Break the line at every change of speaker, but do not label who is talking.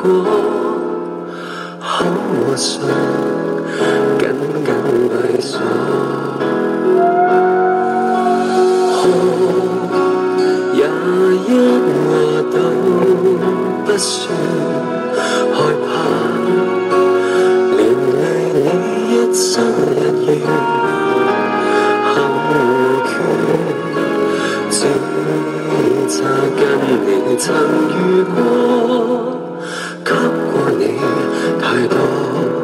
过，口和心紧紧闭锁，哭也一话都不说，害怕连累你一生人怨恨绝，只差跟你曾遇过。 가꾸니 달도 네